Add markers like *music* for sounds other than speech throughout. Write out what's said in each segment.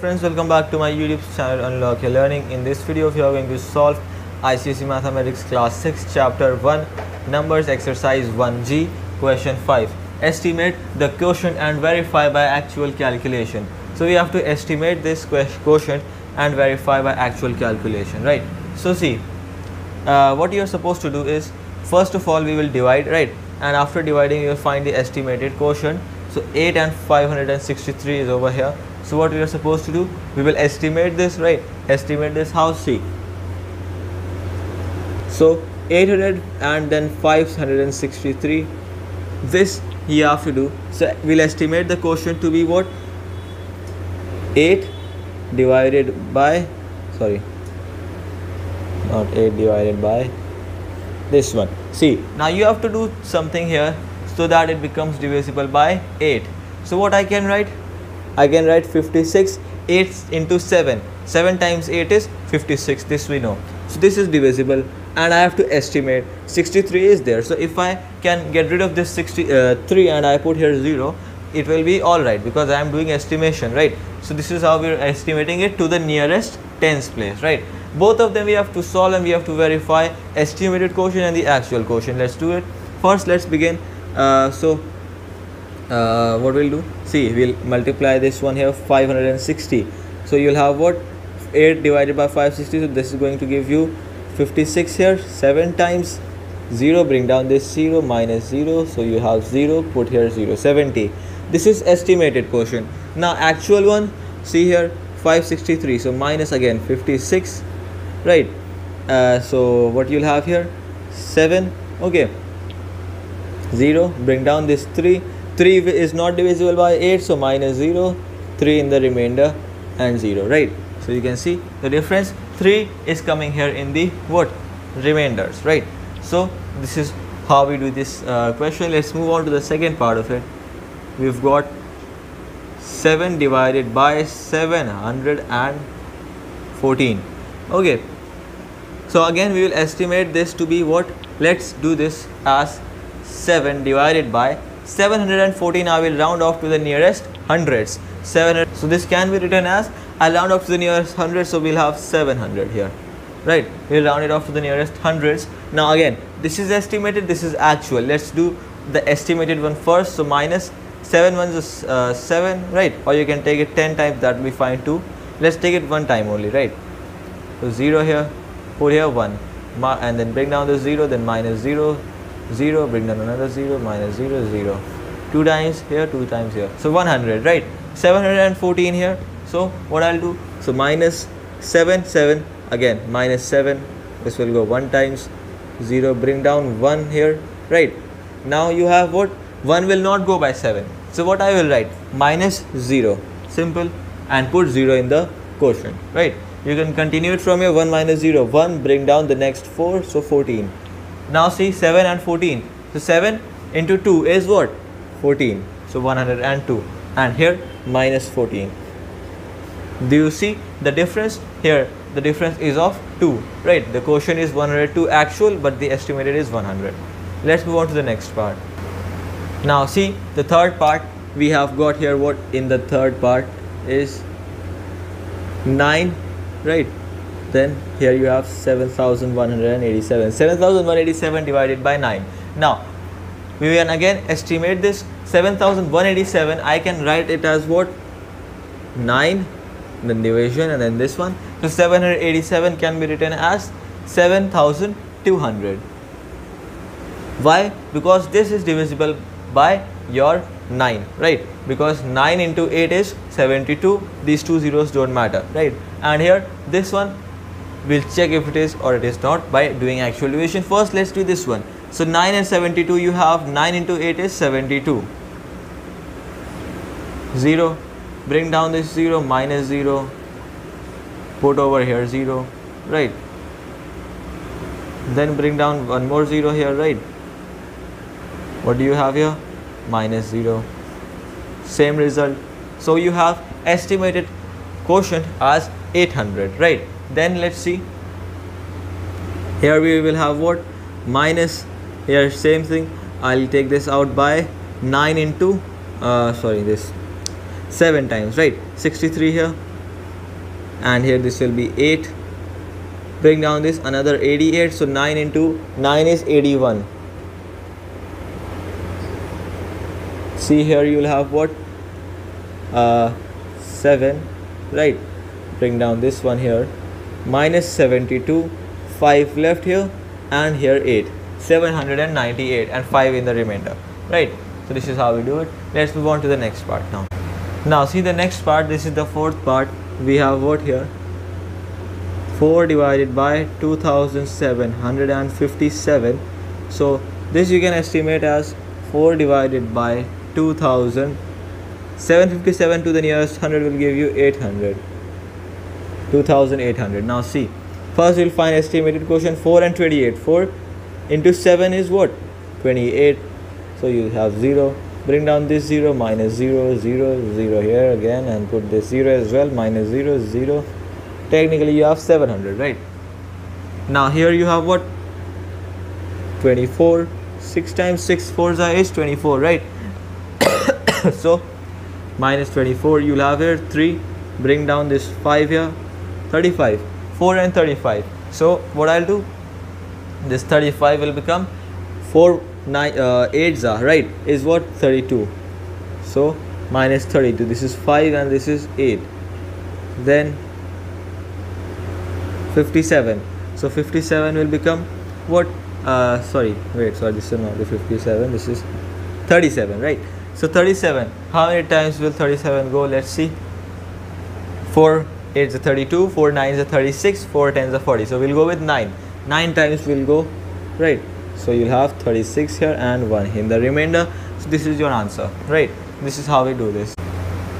friends welcome back to my youtube channel unlock your learning. In this video we are going to solve ICSE mathematics class 6 chapter 1 numbers exercise 1g question 5 estimate the quotient and verify by actual calculation. So we have to estimate this quotient and verify by actual calculation right? So see uh, what you are supposed to do is first of all we will divide right? And after dividing you will find the estimated quotient. So 8 and 563 is over here so what we are supposed to do? We will estimate this right? Estimate this how see so 800 and then 563 this you have to do. So we'll estimate the quotient to be what? 8 divided by sorry not 8 divided by this one. See now you have to do something here so that it becomes divisible by 8 so what I can write I can write 56 8 into 7 7 times 8 is 56 this we know. So this is divisible and I have to estimate. 63 is there. So if I can get rid of this 63 uh, and I put here 0 it will be alright because I am doing estimation right? So this is how we are estimating it to the nearest tens place right? Both of them we have to solve and we have to verify estimated quotient and the actual quotient. Let's do it. First let's begin. Uh, so uh, what we'll do? See we'll multiply this one here 560 so you'll have what? 8 divided by 560 so this is going to give you 56 here 7 times 0 bring down this 0 minus 0 so you have 0 put here 0 70 this is estimated quotient. Now actual one see here 563 so minus again 56 right? Uh, so what you'll have here? 7 okay. 0 bring down this 3 3 is not divisible by 8 so minus 0 3 in the remainder and 0 right? So you can see the difference. 3 is coming here in the what? Remainders right? So this is how we do this uh, question. Let's move on to the second part of it. We've got 7 divided by 714 okay. So again we will estimate this to be what? Let's do this as 7 divided by 714 I will round off to the nearest hundreds. 700 so this can be written as I'll round off to the nearest hundred so we'll have 700 here. Right we'll round it off to the nearest hundreds. Now again this is estimated this is actual. Let's do the estimated one first so minus 7 ones is uh, 7 right? Or you can take it 10 times that will be fine too. Let's take it one time only right? So 0 here put here 1 and then bring down the 0 then minus 0 0 bring down another 0 minus 0 0 2 times here 2 times here. So 100 right? 714 here. So what I'll do? So minus 7 7 again minus 7 this will go 1 times 0 bring down 1 here right? Now you have what? 1 will not go by 7 so what I will write? Minus 0 simple. And put 0 in the quotient right? You can continue it from here. 1 minus 0 1 bring down the next 4 so 14 now see 7 and 14 so 7 into 2 is what? 14 so 102 and here minus 14 do you see the difference? Here the difference is of 2 right? The quotient is 102 actual but the estimated is 100 let's move on to the next part. Now see the third part we have got here what? In the third part is 9 right then here you have 7187 7187 divided by 9 now we can again estimate this. 7187 I can write it as what? 9 then division and then this one. So 787 can be written as 7200 why? Because this is divisible by your 9 right? Because 9 into 8 is 72 these two zeros don't matter right? And here this one we'll check if it is or it is not by doing actual division first let's do this one. So 9 and 72 you have 9 into 8 is 72 0 bring down this 0 minus 0 put over here 0 right. Then bring down one more 0 here. Right. What do you have here? Minus 0 same result. So you have estimated quotient as 800 right then let's see. Here we will have what? Minus here same thing. I'll take this out by 9 into uh, sorry this 7 times right? 63 here. And here this will be 8 bring down this another 88 so 9 into 9 is 81 see here you will have what? Uh, 7 right? Bring down this one here minus 72 5 left here and here 8 798 and 5 in the remainder right? So this is how we do it. Let's move on to the next part now. Now see the next part. This is the fourth part. We have what here? 4 divided by 2757 so this you can estimate as 4 divided by 2757 to the nearest 100 will give you 800 2800 now see first we'll find estimated quotient 4 and 28 4 into 7 is what? 28 so you have 0 bring down this 0 minus 0 0 0 here again and put this 0 as well minus 0 0 technically you have 700 right? Now here you have what? 24 6 times 6 4 is 24 right? *coughs* So minus 24 you'll have here 3 bring down this 5 here 35 4 and 35 so what I'll do? This 35 will become 4 9 uh, 8 are right is what? 32 so minus 32 this is 5 and this is 8 then 57 so 57 will become what? Uh, sorry wait sorry this is not the 57 this is 37 right? So 37 how many times will 37 go? Let's see. 4 8 is a 32 4 9 is a 36 4 10 is a 40 so we'll go with 9 9 times we'll go right. So you'll have 36 here and 1 in the remainder so this is your answer right. This is how we do this.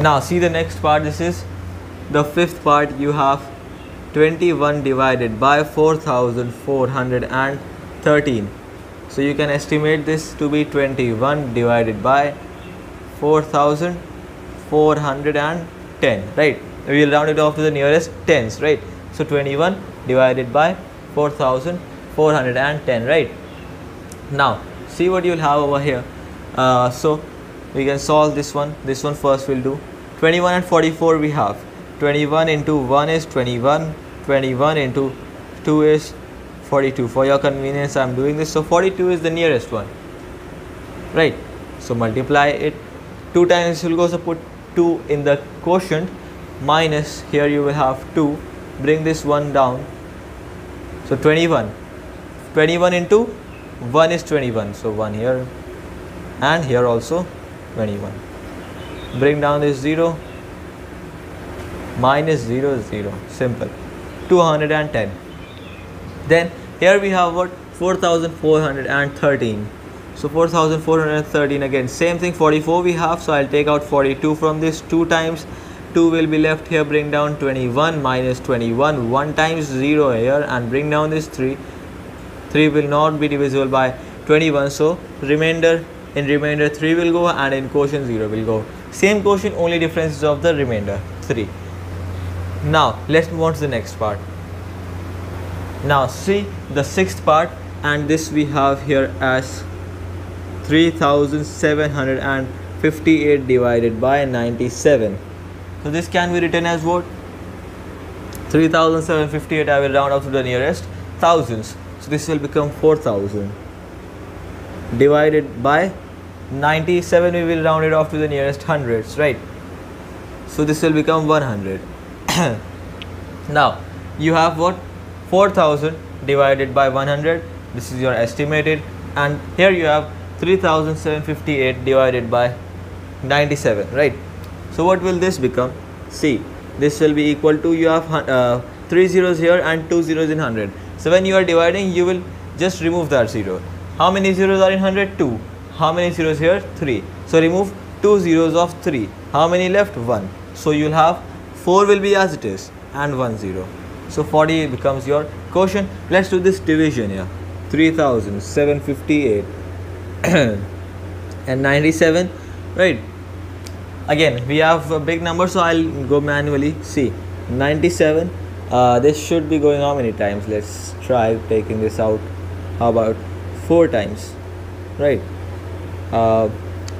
Now see the next part. This is the fifth part. You have 21 divided by 4413 so you can estimate this to be 21 divided by 4410 right we will round it off to the nearest tens right? So 21 divided by 4410 right? Now see what you'll have over here. Uh, so we can solve this one. This one first we'll do. 21 and 44 we have. 21 into 1 is 21 21 into 2 is 42 for your convenience i'm doing this. So 42 is the nearest one right? So multiply it. two times will go so put 2 in the quotient minus here you will have 2 bring this one down. So 21 21 into 1 is 21 so 1 here and here also 21 bring down this 0 minus 0 is 0 simple 210 then here we have what? 4413 so 4413 again. Same thing 44 we have. So I'll take out 42 from this two times 2 will be left here. Bring down 21 minus 21 1 times 0 here and bring down this 3 3 will not be divisible by 21 so remainder in remainder 3 will go and in quotient 0 will go. Same quotient only difference is of the remainder 3 now let's move on to the next part. Now see the sixth part and this we have here as 3758 divided by 97 so this can be written as what? 3758 I will round off to the nearest thousands. So this will become 4000 divided by 97 we will round it off to the nearest hundreds right? So this will become 100 *coughs* now you have what? 4000 divided by 100 this is your estimated. And here you have 3758 divided by 97 right so what will this become see this will be equal to you have uh, three zeros here and two zeros in 100 so when you are dividing, you will just remove that 0. How many zeros are in 100? 2. How many zeros here? 3. So remove 2 zeros of 3. How many left? 1. So you'll have 4 will be as it is and one zero So 40 becomes your quotient. Let's do this division here. 3758 *clears throat* and 97 right again we have a big number so i'll go manually. See 97 uh, this should be going how many times. Let's try taking this out. How about four times? Right. Uh,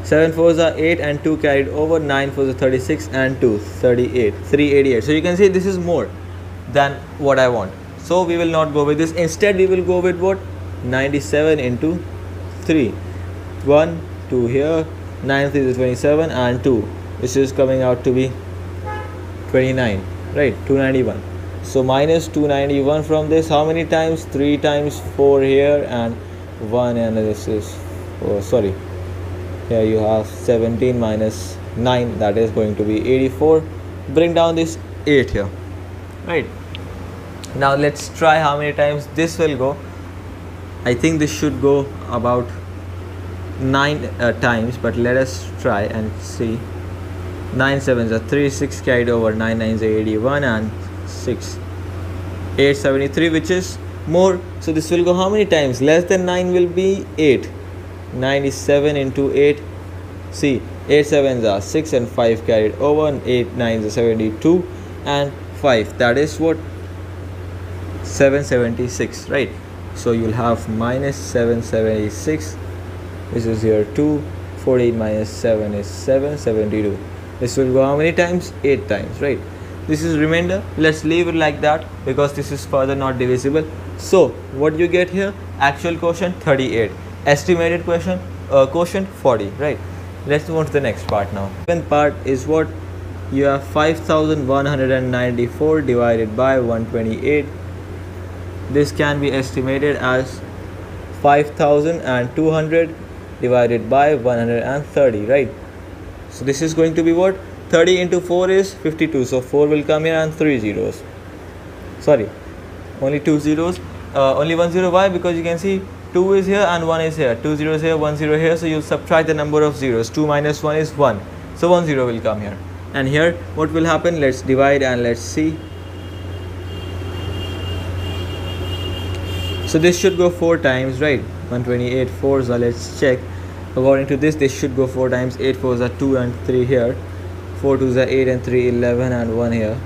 7 4s are 8 and 2 carried over. 9 4s are 36 and 2 38 388 so you can see this is more than what I want. So we will not go with this. Instead we will go with what? 97 into 3 1 2 here. 9 3 is 27 and 2 this is coming out to be 29 right? 291 so minus 291 from this. How many times? 3 times 4 here and 1 and this is oh sorry. Here you have 17 minus 9 that is going to be 84 bring down this 8 here right? Now let's try how many times this will go. I think this should go about 9 uh, times but let us try and see 9 sevens are 3 6 carried over 9 nines are 81 and 6 873 which is more. So this will go how many times? Less than 9 will be 8 97 into 8 see 8 sevens are 6 and 5 carried over and 8 nines are 72 and 5 that is what? 776 right? So you'll have minus 776 this is here 2 48 minus 7 is 772 this will go how many times? 8 times right? This is remainder. Let's leave it like that because this is further not divisible. So what do you get here? Actual quotient 38 estimated question uh, quotient 40 right? Let's move on to the next part now. Second part is what? You have 5194 divided by 128 this can be estimated as 5200 divided by 130 right so this is going to be what? 30 into 4 is 52 so 4 will come here and 3 zeros. Sorry only 2 zeros. Uh, only 1 zero. Why? Because you can see 2 is here and 1 is here. 2 zeros here 1 zero here. So you subtract the number of zeros. 2 minus 1 is 1 so 1 zero will come here. And here what will happen? Let's divide and let's see. So this should go 4 times right? 128 4 so let's check according to this this should go 4 times. 8 4s are 2 and 3 here. 4 2s are 8 and 3 11 and 1 here.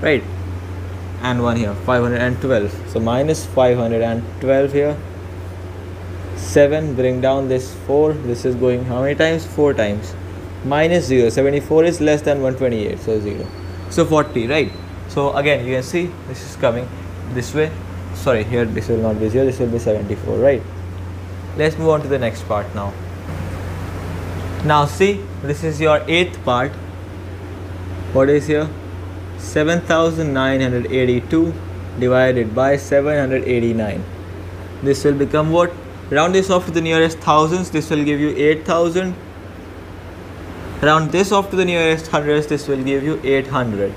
Right. And 1 here. 512 so minus 512 here. 7 bring down this 4 this is going how many times? 4 times. Minus 0 74 is less than 128 so 0 so 40 right? So again you can see this is coming this way. Sorry here this will not be 0 this will be 74 right? Let's move on to the next part now now see this is your eighth part. What is here? 7982 divided by 789 this will become what? Round this off to the nearest thousands this will give you 8000 round this off to the nearest hundreds this will give you 800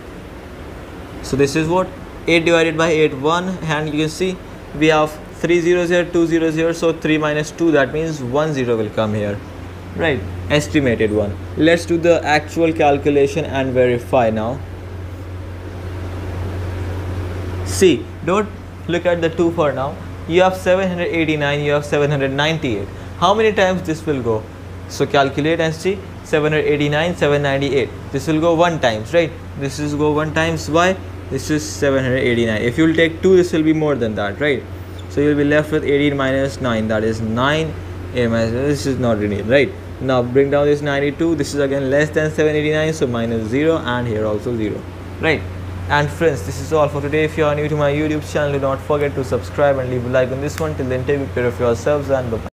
so this is what? 8 divided by 8 1 and you can see we have 3 zeros here 2 zeros here so 3 minus 2 that means 1 zero will come here right. Estimated one. Let's do the actual calculation and verify now. See don't look at the two for now. You have 789 you have 798 how many times this will go? So calculate and see. 789 798 this will go one times right? This is go one times why this is 789 if you will take 2 this will be more than that right? So you will be left with 18 minus 9 that is 9 a minus this is not really right now bring down this 92 this is again less than 789 so minus 0 and here also 0 right. And friends this is all for today. If you are new to my youtube channel do not forget to subscribe and leave a like on this one. Till then take care of yourselves and bye, -bye.